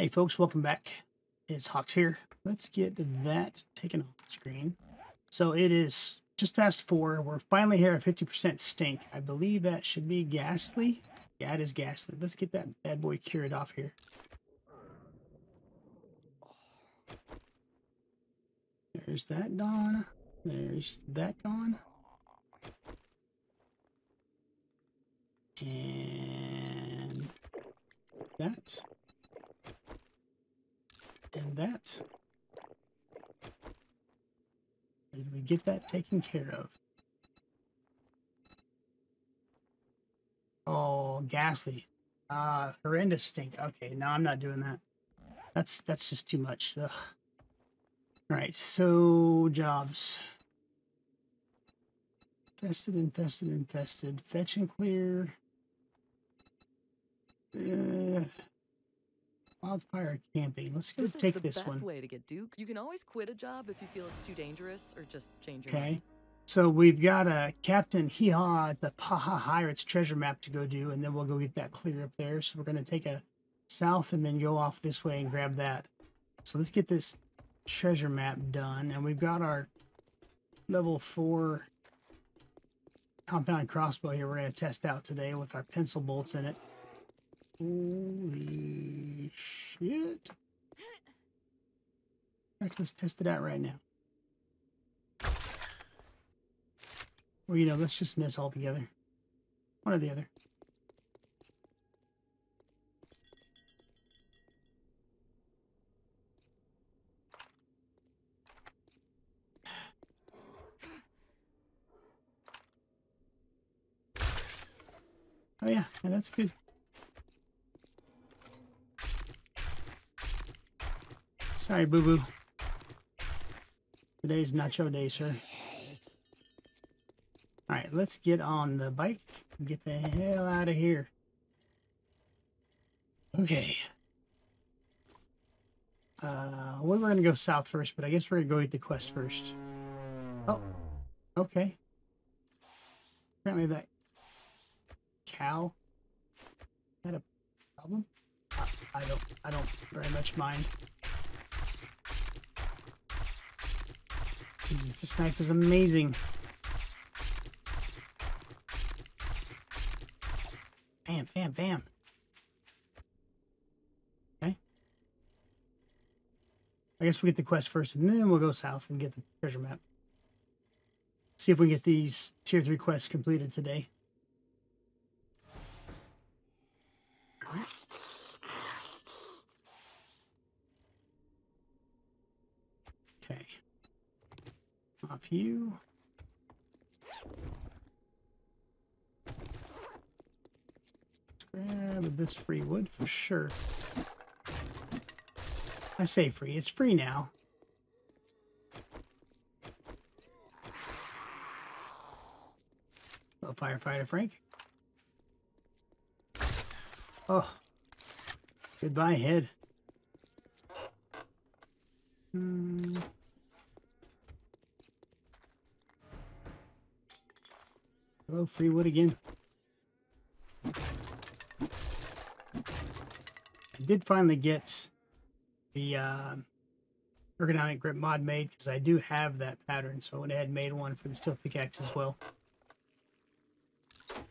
Hey folks, welcome back. It's Hox here. Let's get that taken off the screen. So it is just past four. We're finally here at 50% stink. I believe that should be ghastly. Yeah, it is ghastly. Let's get that bad boy cured off here. There's that gone. There's that gone. And that. And that. Did we get that taken care of? Oh, ghastly. Uh, horrendous stink. Okay, no, I'm not doing that. That's that's just too much. Ugh. All right, so jobs. Infested, infested, infested. Fetch and clear. Uh, wildfire camping. Let's go This take is the this best one. way to get Duke. You can always quit a job if you feel it's too dangerous or just change your Okay. mind. So we've got a Captain Hee Haw at the Paha Pirates treasure map to go do, and then we'll go get that clear up there. So we're going to take a south and then go off this way and grab that. So let's get this treasure map done. And we've got our level four compound crossbow here we're going to test out today with our pencil bolts in it. Holy shit. Let's test it out right now. Or, you know, let's just miss altogether. One or the other. Oh yeah, yeah, that's good. Sorry, boo boo. Today's nacho day, sir. All right, let's get on the bike and get the hell out of here. Okay. Uh, we were gonna go south first, but I guess we're gonna go eat the quest first. Oh, okay. Apparently that cow had a problem. I, I don't, I don't very much mind. Jesus, this knife is amazing. Bam, bam, bam. Okay. I guess we get the quest first, and then we'll go south and get the treasure map. See if we can get these tier 3 quests completed today. Okay. Off you. Grab this free wood for sure. I say free, it's free now. Hello, firefighter Frank. Oh, goodbye, head. Hmm. Hello, free wood again. I did finally get the um ergonomic grip mod made because I do have that pattern, so I went ahead and made one for the steel pickaxe as well.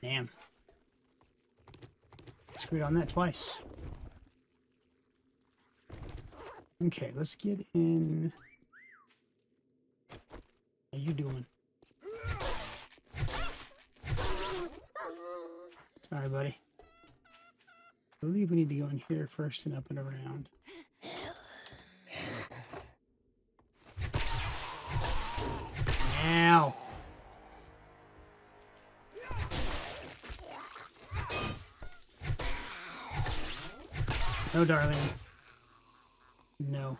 Damn. Screwed on that twice. Okay, let's get in. How you doing? Sorry, buddy. I believe we need to go in here first and up and around. Ow! No, darling. No.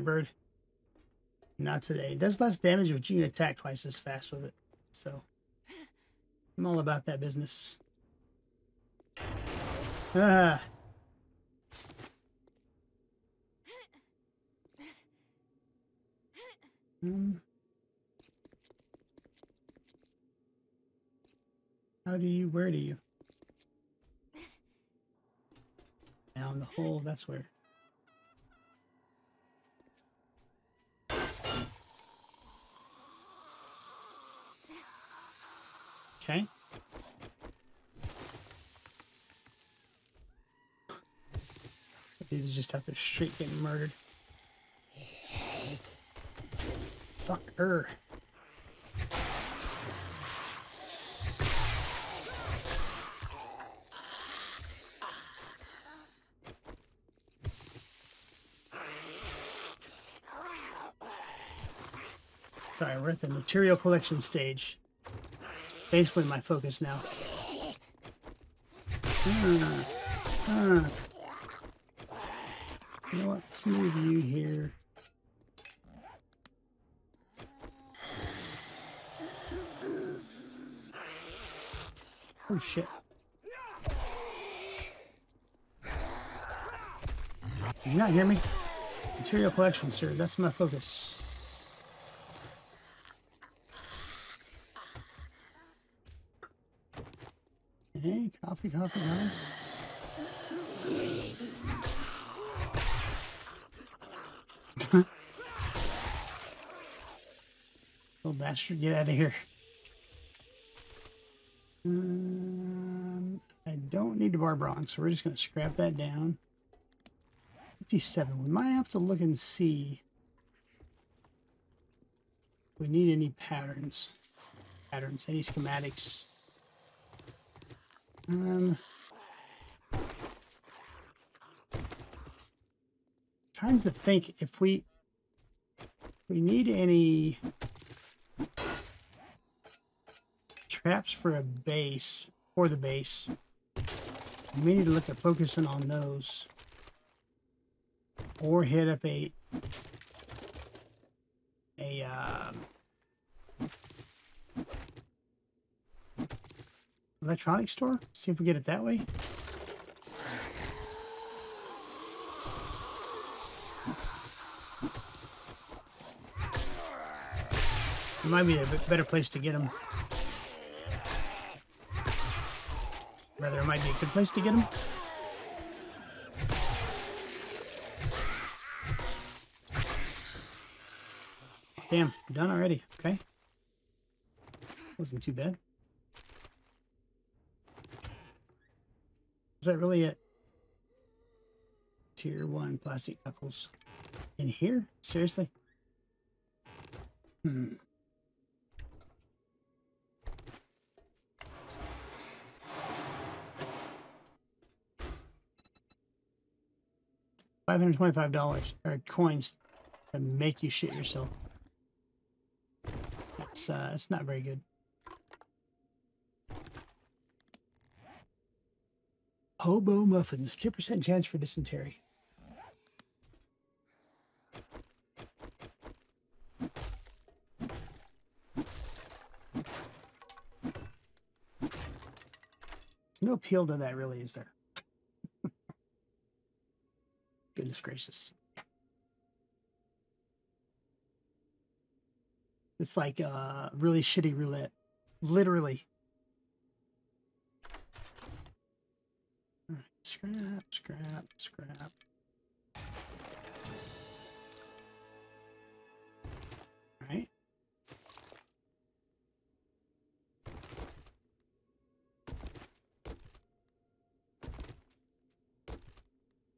bird. Not today. It does less damage, but you can attack twice as fast with it. So, I'm all about that business. Ah. Um, how do you, where do you? Down the hole, that's where. Okay. Dude's just out there straight getting murdered. Fuck her. Sorry, we're at the material collection stage. Basically my focus now. Uh, uh. You know what? Let's move you here. Oh shit. Did you not hear me? Material collection, sir. That's my focus. Hey, coffee, coffee. Little bastard, get out of here. Um, I don't need to bar bronze, so we're just going to scrap that down. 57. We might have to look and see we need any patterns. Patterns, any schematics. Um, trying to think if we we need any traps for a base for the base. We need to look at focusing on those. Or hit up a a um, electronics store. See if we get it that way. It might be a better place to get them. Rather, it might be a good place to get them. Damn, done already. Okay. Wasn't too bad. Is that really it? Tier 1 plastic knuckles. In here? Seriously? Hmm. Five hundred twenty-five dollars or coins to make you shit yourself. It's uh, it's not very good. Hobo muffins, two percent chance for dysentery. No appeal to that, really, is there? Goodness gracious. It's like uh, really shitty roulette. Literally. All right, scrap, scrap, scrap. Right.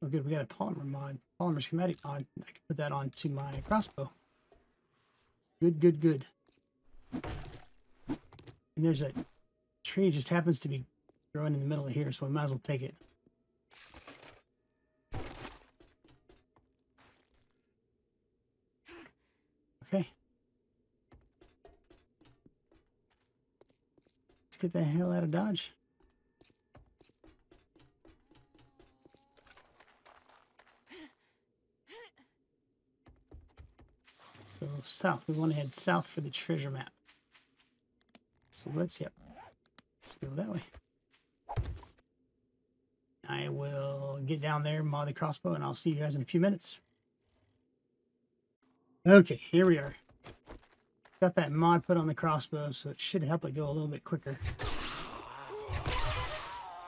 Oh, good. We got a polymer mod, polymer schematic mod. I can put that onto my crossbow. Good, good, good. And there's a tree just happens to be growing in the middle of here, so we might as well take it. Okay. Let's get the hell out of Dodge. So south, we want to head south for the treasure map. So let's, yep, let's go that way. I will get down there, mod the crossbow, and I'll see you guys in a few minutes. Okay, here we are. Got that mod put on the crossbow, so it should help it go a little bit quicker.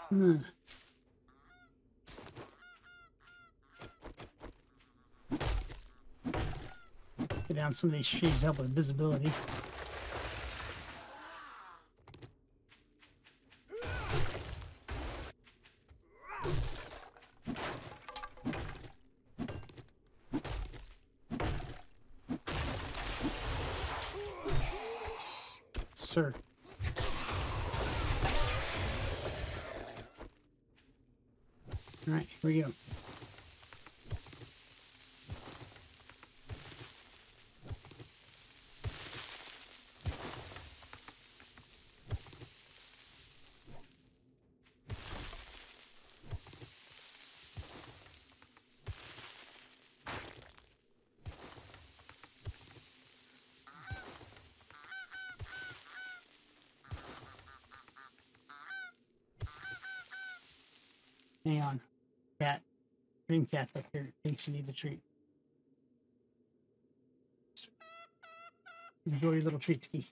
Hmm. Get down some of these trees to help with visibility. Sir. All right, here we go. Hang on. Cat. Green cat back here thinks you need the treat. Enjoy your little treat, Ski.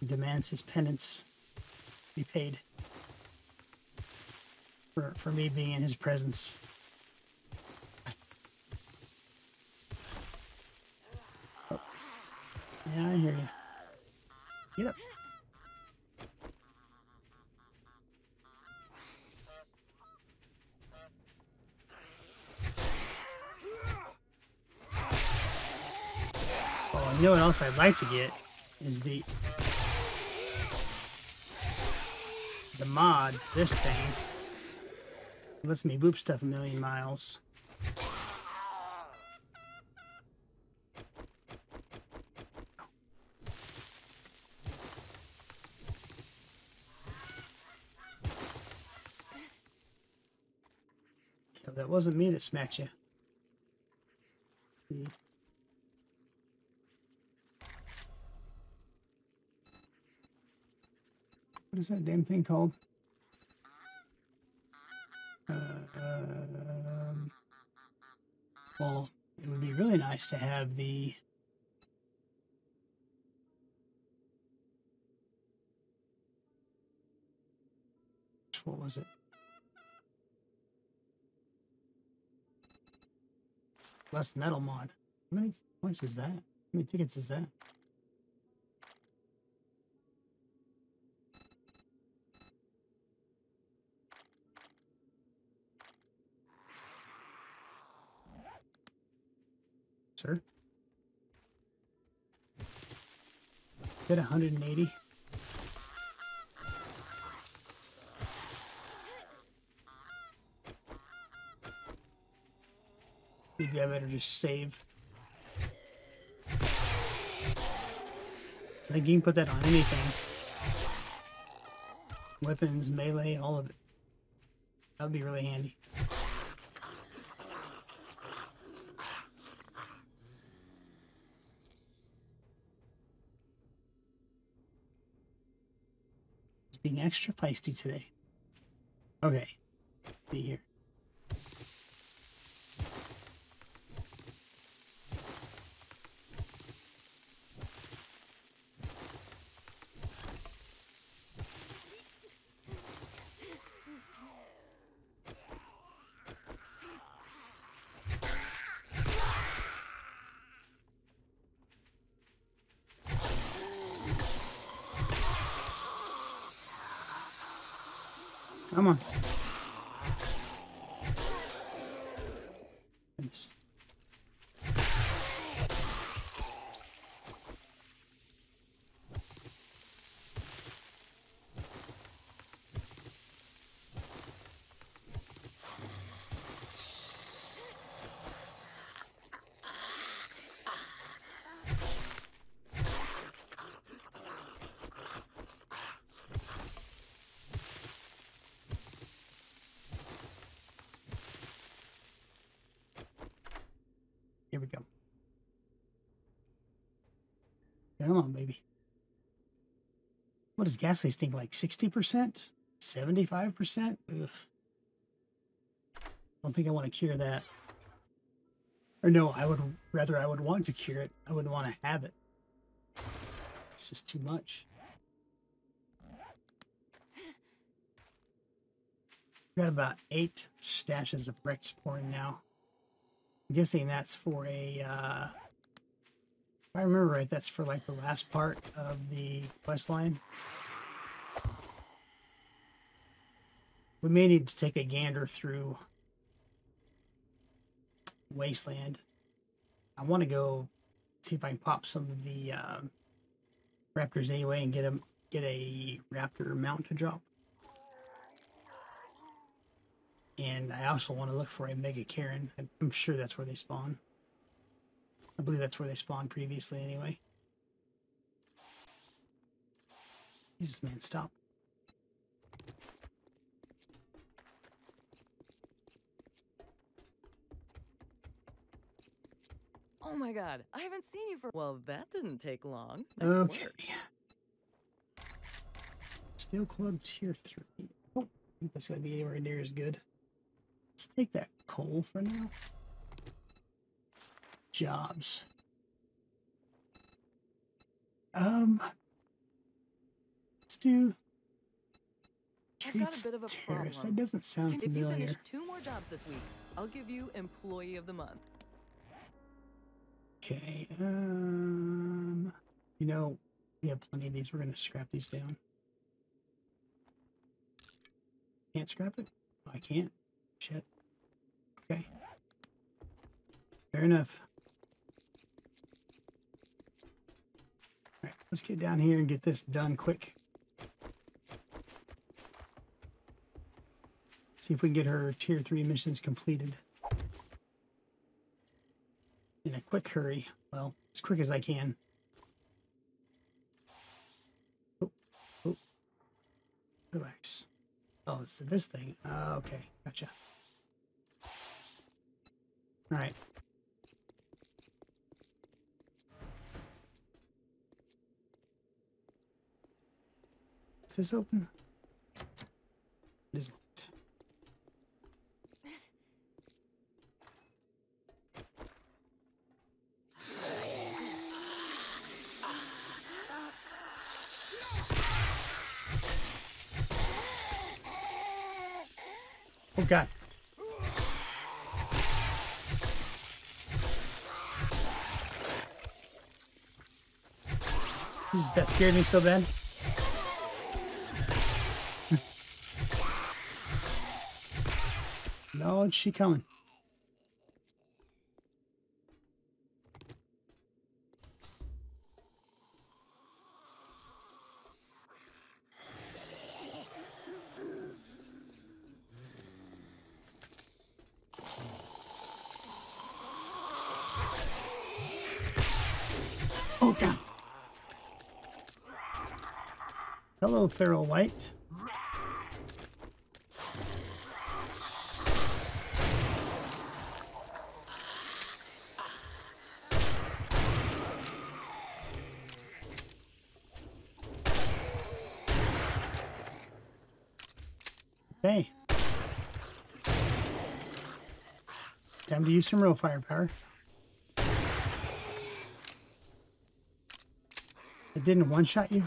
He demands his penance be paid for, for me being in his presence. Oh. Yeah, I hear you. Get up. Oh, you know what else I'd like to get is the the mod. This thing lets me boop stuff a million miles. That wasn't me that smacked you. Hmm. What is that damn thing called? Uh, um, well, it would be really nice to have the what was it? Less metal mod. How many points is that? How many tickets is that? Sir? Get 180. Maybe I better just save. I can put that on anything. Weapons, melee, all of it. That would be really handy. Being extra feisty today. Okay. Be here. Come on. Thanks. Here we go. Come on, baby. What does gas stink like? 60%? 75%? Ugh. Don't think I want to cure that. Or no, I would rather I would want to cure it. I wouldn't want to have it. It's just too much. Got about eight stashes of Rex porn now. I'm guessing that's for a, uh, if I remember right, that's for like the last part of the quest line. We may need to take a gander through Wasteland. I want to go see if I can pop some of the uh, raptors anyway and get them get a raptor mount to drop. And I also want to look for a Mega Karen. I'm sure that's where they spawn. I believe that's where they spawned previously anyway. Jesus, man, stop. Oh my god, I haven't seen you for. Well, that didn't take long. Nice okay. work. Steel Club Tier 3. Oh, I think that's to be anywhere near as good. Let's take that coal for now. Jobs. Um, let's do Treats bit of a Terrace. problem. That doesn't sound If you familiar. finish two more jobs this week, I'll give you Employee of the Month. Okay. Um, you know, we have plenty of these. We're gonna scrap these down. Can't scrap it. I can't. Shit. Okay. Fair enough. All right, let's get down here and get this done quick. See if we can get her tier three missions completed in a quick hurry. Well, as quick as I can. Oh, oh. Relax. Oh, it's this thing. Uh, okay, gotcha. All right. Is this open? It is locked. Oh god. Jesus, that scared me so bad. Is she coming? Oh god. Hello, Feral Wight. Okay. Time to use some real firepower. It didn't one-shot you?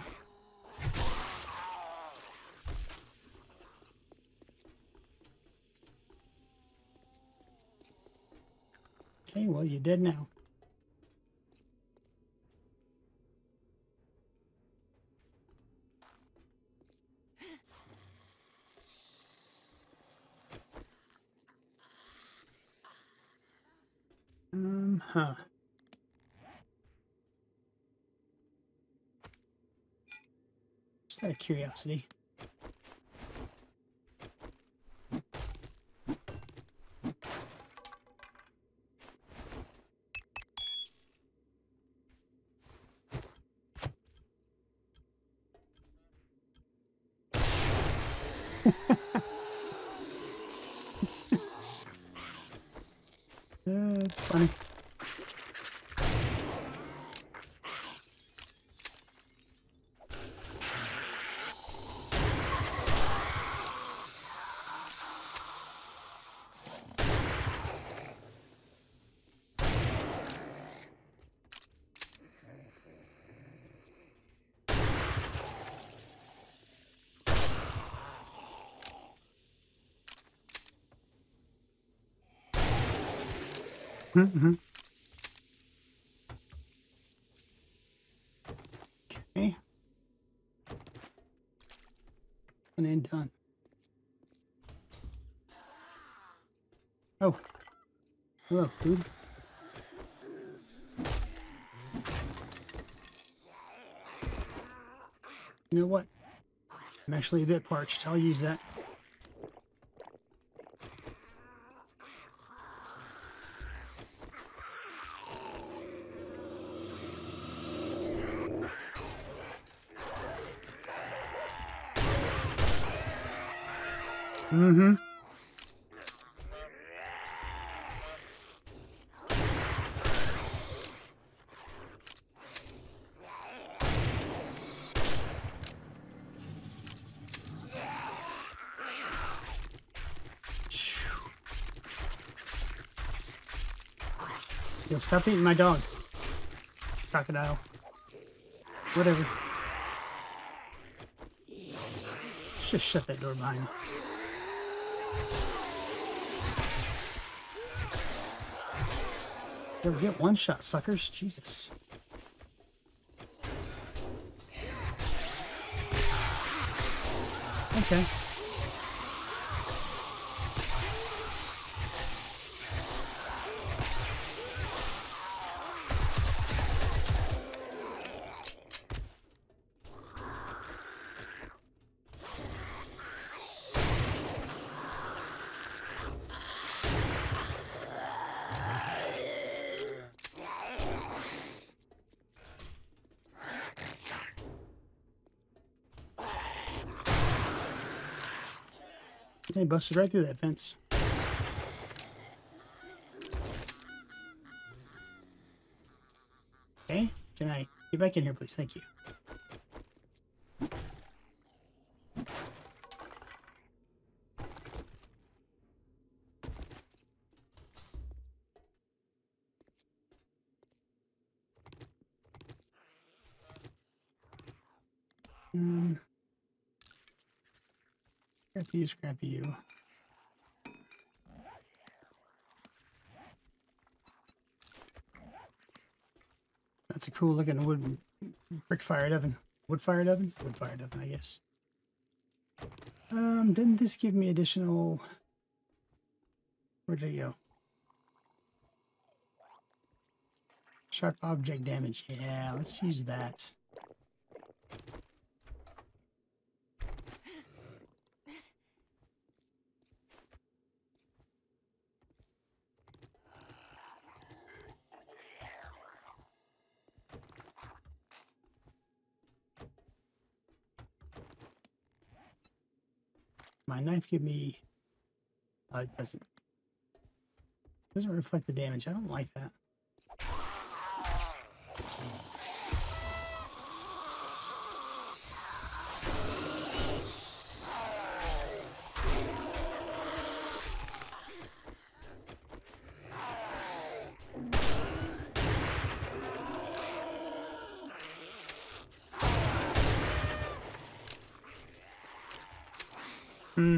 Okay, well, you did now. Um, huh. Just out of curiosity. That's funny. Mm-hmm. Okay. And then done. Oh. Hello, dude. You know what? I'm actually a bit parched. I'll use that. Mm-hmm. Yo, stop eating my dog. Crocodile. Whatever. Let's just shut that door behind me. Never get one shot, suckers. Jesus. Okay. They busted right through that fence. Okay, can I get back in here, please? Thank you. You, scrap you. That's a cool looking wooden brick fired oven. Wood fired oven? Wood fired oven, I guess. Um, didn't this give me additional... Where did it go? Sharp object damage. Yeah, let's use that. Knife give me... Uh, it doesn't. Doesn't reflect the damage. I don't like that. Hmm.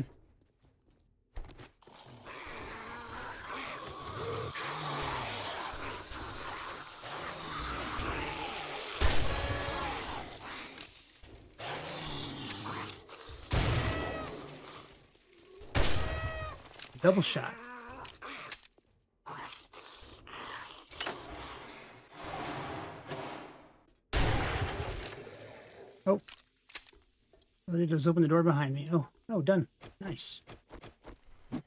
Double shot. Oh. They just open the door behind me. Oh, oh, done. Nice. I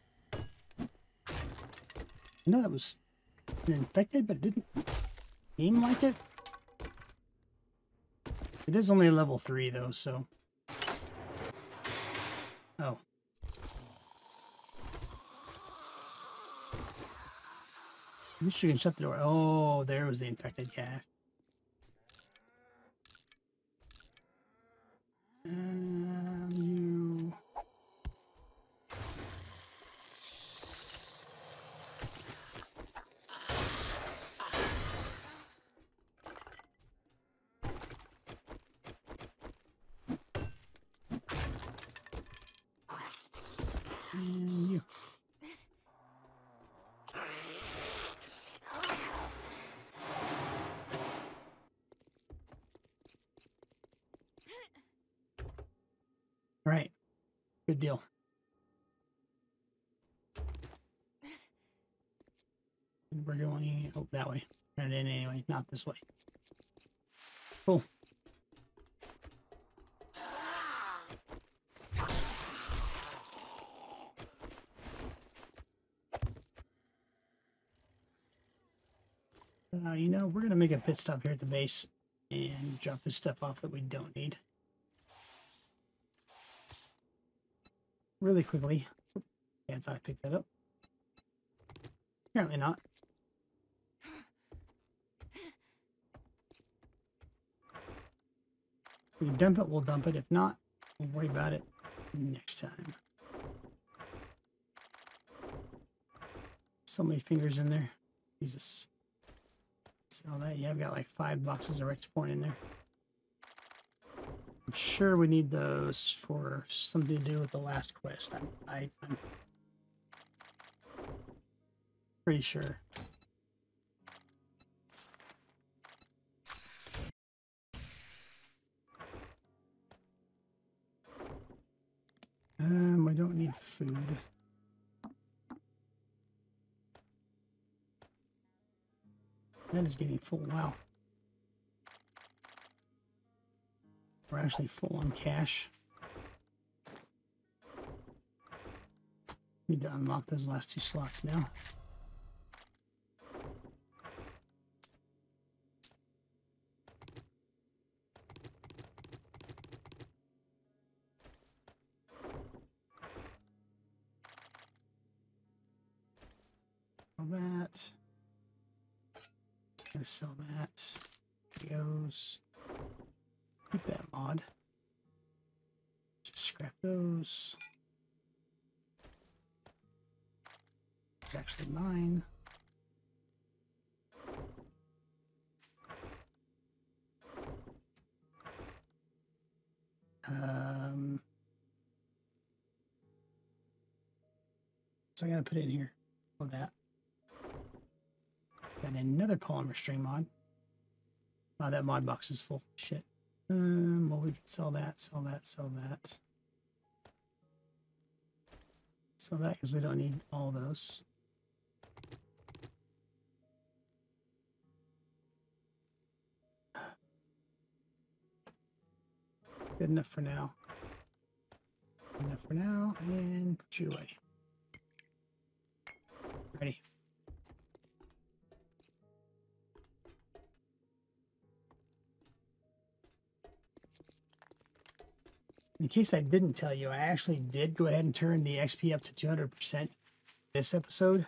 know that was infected, but it didn't seem like it. It is only level 3, though, so... Oh. At least you can shut the door. Oh, there was the infected, yeah. Um, you... And you. All right. Good deal. And we're going oh, that way. Turn it in anyway, not this way. Cool. Uh, you know, we're going to make a pit stop here at the base and drop this stuff off that we don't need. Really quickly. Yeah, I picked that up. Apparently not. If we dump it, we'll dump it. If not, we'll worry about it next time. So many fingers in there. Jesus. Sell that. Yeah, I've got like five boxes of Rex porn in there. Sure we need those for something to do with the last quest. I'm, I, I'm pretty sure. Um, I don't need food. That is getting full. Wow. We're actually full on cash. Need to unlock those last two slots now. So I gotta put it in here with that. Got another polymer string mod. Wow, that mod box is full. Shit. Um, well, we can sell that, sell that, sell that. Sell that because we don't need all those. Good enough for now. Good enough for now, and put you away. Ready. In case I didn't tell you, I actually did go ahead and turn the XP up to 200% this episode.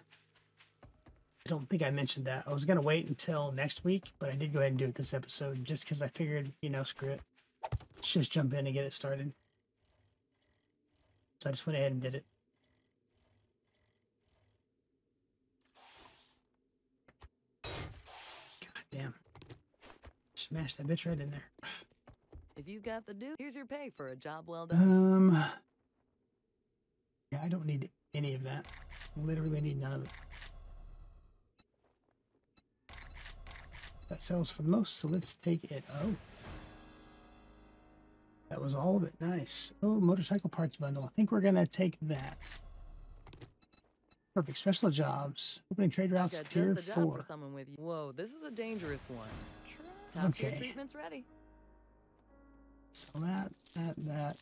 I don't think I mentioned that. I was going to wait until next week, but I did go ahead and do it this episode just because I figured, you know, screw it. Let's just jump in and get it started. So I just went ahead and did it. God damn. Smash that bitch right in there. If you got the do, here's your pay for a job well done. Um. Yeah, I don't need any of that. Literally need none of it. That sells for the most, so let's take it. Oh. That was all of it. Nice. Oh, motorcycle parts bundle. I think we're going to take that. Perfect. Special jobs. Opening trade routes tier just the job four. for someone with you. Whoa, this is a dangerous one. Top Okay. treatment's ready. So that, that, that.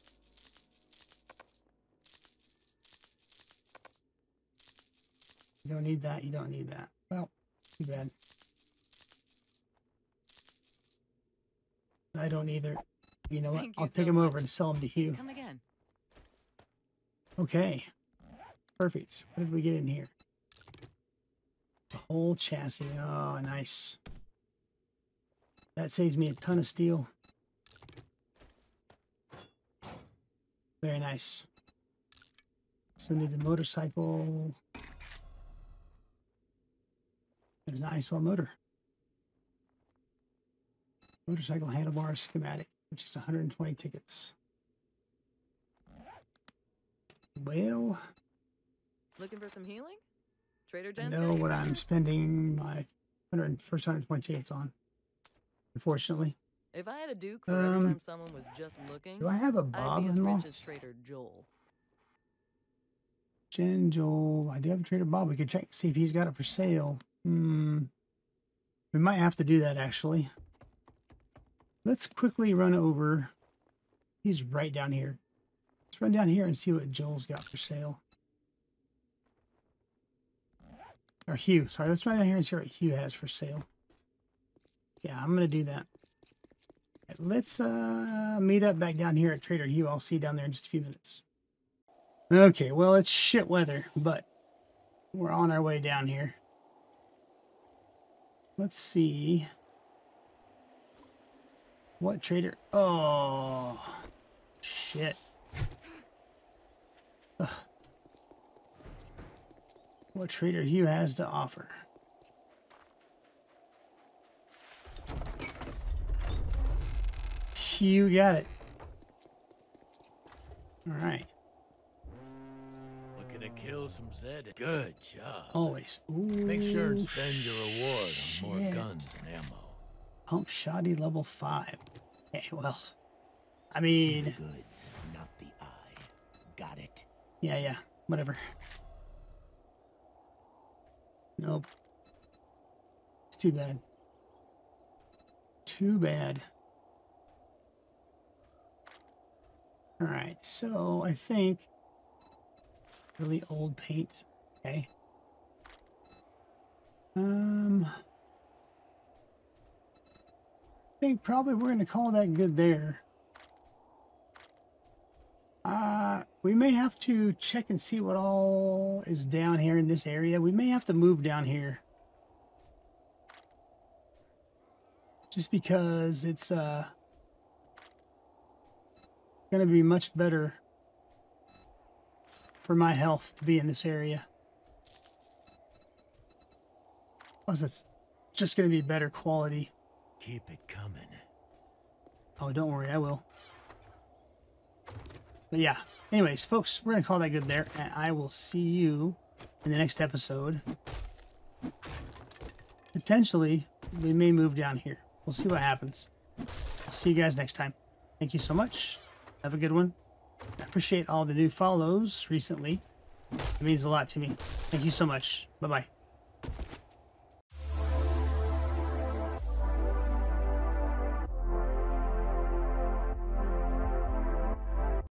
You don't need that. You don't need that. Well, too bad. I don't either. You know what? Thank I'll take so them over and sell them to Hugh. Come again. Okay. Perfect. What did we get in here? The whole chassis. Oh, nice. That saves me a ton of steel. Very nice. So we need the motorcycle. There's an Icewell motor. Motorcycle handlebar schematic, which is 120 tickets. Well, Looking for some healing? Trader I Joe's know what I'm spending my 100, first 120 tickets on. Unfortunately, If I had a Duke for every Um, time someone was just looking, Do I have a I'd Bob be as rich as Trader Joel. Jen, Joel. I do have a Trader Bob. We could check and see if he's got it for sale. Hmm. We might have to do that actually. Let's quickly run over. He's right down here. Let's run down here and see what Joel's got for sale. Or Hugh. Sorry, let's run down here and see what Hugh has for sale. Yeah, I'm gonna do that. Let's uh meet up back down here at Trader Hugh. I'll see you down there in just a few minutes. Okay, well, it's shit weather, but we're on our way down here. Let's see. What trader? Oh, shit. Ugh. What trader Hugh has to offer? Hugh got it. All right. Looking to kill some Zed. Good job. Always. Ooh, Make sure and spend your reward on more guns and ammo. Pump shoddy level five. Okay, well, I mean. See the goods, not the eye. Got it. yeah, yeah, whatever. Nope. It's too bad. Too bad. All right, so I think really old paint. Okay. Um, I think probably we're going to call that good there. Uh, we may have to check and see what all is down here in this area. We may have to move down here. Just because it's uh going to be much better for my health to be in this area. Plus it's just going to be better quality. Keep it coming. Oh, don't worry, I will. But yeah, anyways, folks, we're going to call that good there. And I will see you in the next episode. Potentially, we may move down here. We'll see what happens. I'll see you guys next time. Thank you so much. Have a good one. I appreciate all the new follows recently. It means a lot to me. Thank you so much. Bye bye.